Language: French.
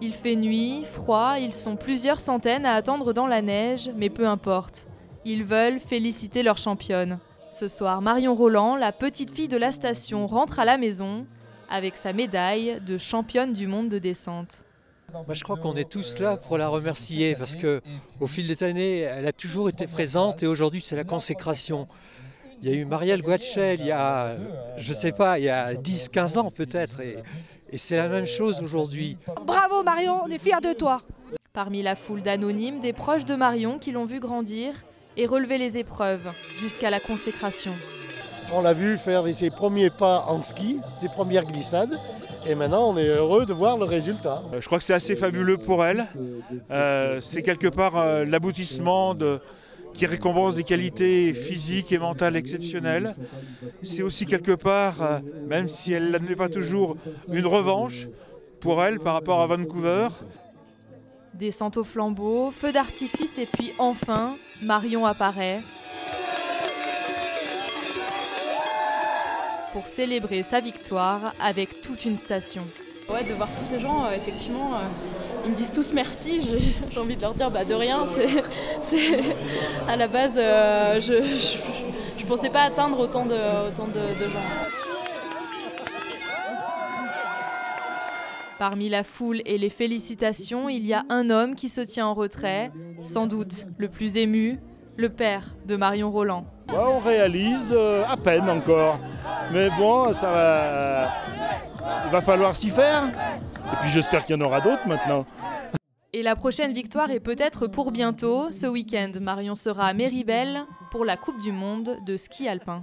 Il fait nuit, froid, ils sont plusieurs centaines à attendre dans la neige, mais peu importe. Ils veulent féliciter leur championne. Ce soir, Marion Roland, la petite fille de la station, rentre à la maison avec sa médaille de championne du monde de descente. Je crois qu'on est tous là pour la remercier parce que, au fil des années, elle a toujours été présente et aujourd'hui, c'est la consécration. Il y a eu Marielle Guatchel il y a, je sais pas, il y a 10, 15 ans peut-être, et c'est la même chose aujourd'hui. Bravo Marion, on est fiers de toi. Parmi la foule d'anonymes, des proches de Marion qui l'ont vu grandir et relever les épreuves jusqu'à la consécration. On l'a vu faire ses premiers pas en ski, ses premières glissades. Et maintenant, on est heureux de voir le résultat. Je crois que c'est assez fabuleux pour elle. Euh, c'est quelque part euh, l'aboutissement de, qui récompense des qualités physiques et mentales exceptionnelles. C'est aussi quelque part, euh, même si elle n'admet pas toujours, une revanche pour elle par rapport à Vancouver. Descente au flambeau, feu d'artifice et puis enfin, Marion apparaît pour célébrer sa victoire avec toute une station. Ouais, de voir tous ces gens, euh, effectivement, euh, ils me disent tous merci. J'ai envie de leur dire bah, de rien. C'est, à la base, euh, je ne pensais pas atteindre autant de, autant de, de gens. Parmi la foule et les félicitations, il y a un homme qui se tient en retrait, sans doute le plus ému, le père de Marion Roland. on réalise à peine encore. Mais bon, ça va. Il va falloir s'y faire. Et puis j'espère qu'il y en aura d'autres maintenant. Et la prochaine victoire est peut-être pour bientôt. Ce week-end, Marion sera à Méribel pour la Coupe du Monde de ski alpin.